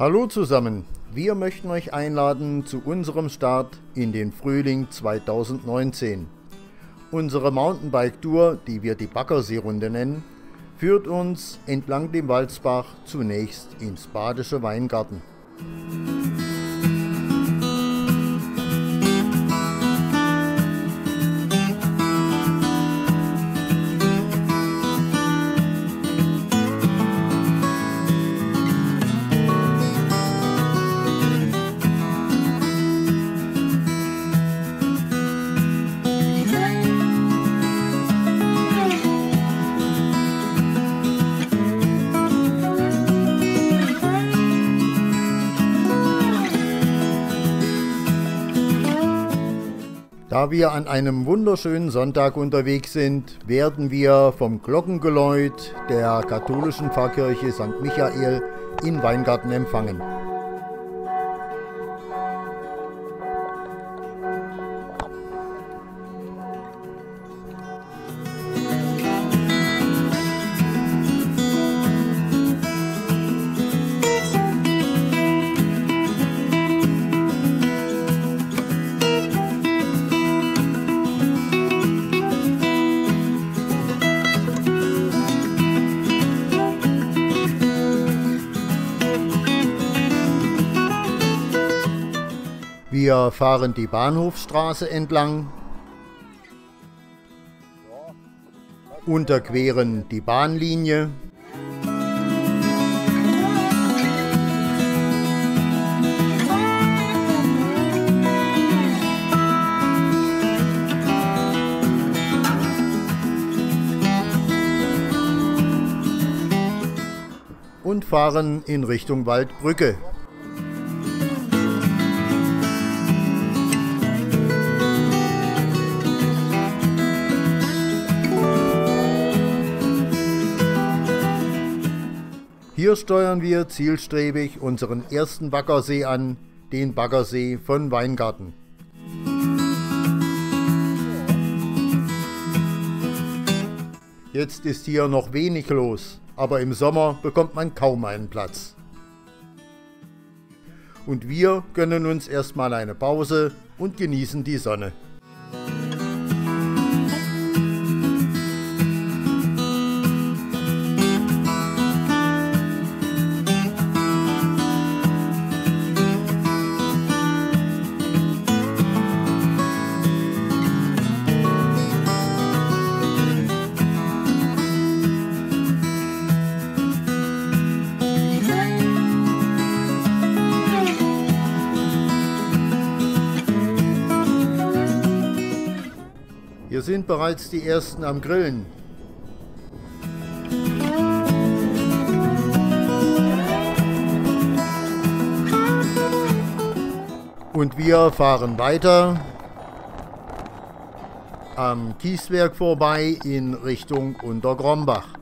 Hallo zusammen, wir möchten euch einladen zu unserem Start in den Frühling 2019. Unsere Mountainbike-Tour, die wir die Baggersee-Runde nennen, führt uns entlang dem Walzbach zunächst ins Badische Weingarten. Da wir an einem wunderschönen Sonntag unterwegs sind, werden wir vom Glockengeläut der katholischen Pfarrkirche St. Michael in Weingarten empfangen. Wir fahren die Bahnhofstraße entlang, unterqueren die Bahnlinie und fahren in Richtung Waldbrücke. Hier steuern wir zielstrebig unseren ersten Baggersee an, den Baggersee von Weingarten. Jetzt ist hier noch wenig los, aber im Sommer bekommt man kaum einen Platz. Und wir gönnen uns erstmal eine Pause und genießen die Sonne. Sind bereits die ersten am Grillen. Und wir fahren weiter am Kieswerk vorbei in Richtung Untergrombach.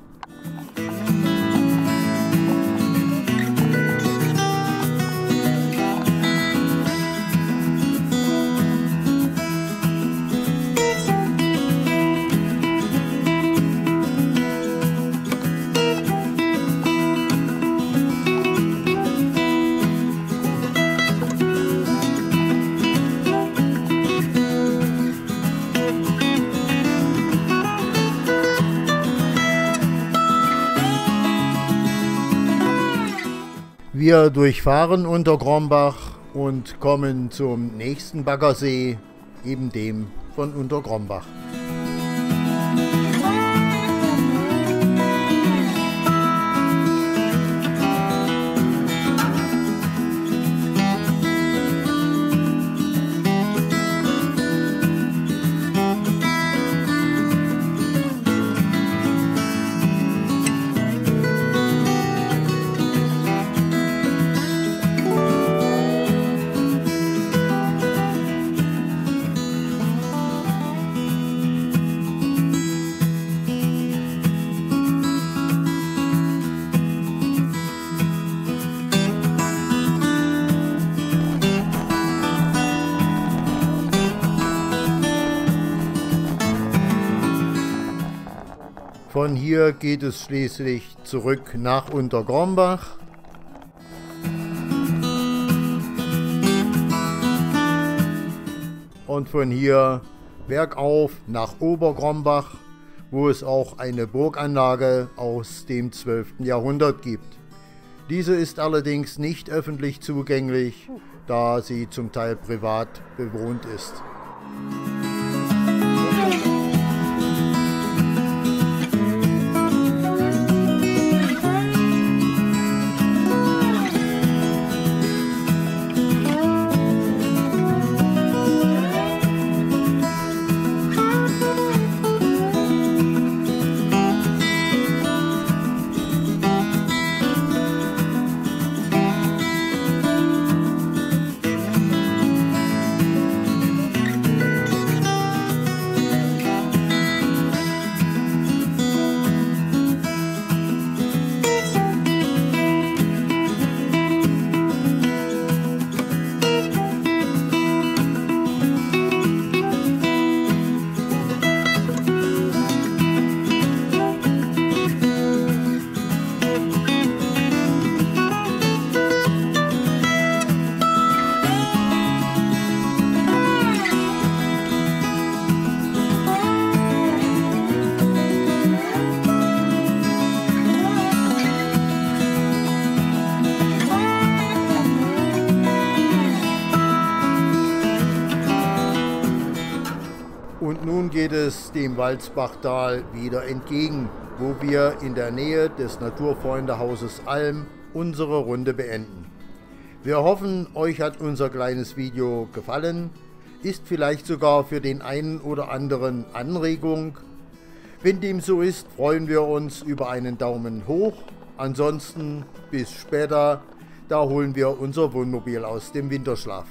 Wir durchfahren Untergrombach und kommen zum nächsten Baggersee, eben dem von Untergrombach. Von hier geht es schließlich zurück nach Untergrombach. Und von hier bergauf nach Obergrombach, wo es auch eine Burganlage aus dem 12. Jahrhundert gibt. Diese ist allerdings nicht öffentlich zugänglich, da sie zum Teil privat bewohnt ist. Es dem Walzbachtal wieder entgegen, wo wir in der Nähe des Naturfreundehauses Alm unsere Runde beenden. Wir hoffen, euch hat unser kleines Video gefallen, ist vielleicht sogar für den einen oder anderen Anregung. Wenn dem so ist, freuen wir uns über einen Daumen hoch. Ansonsten bis später, da holen wir unser Wohnmobil aus dem Winterschlaf.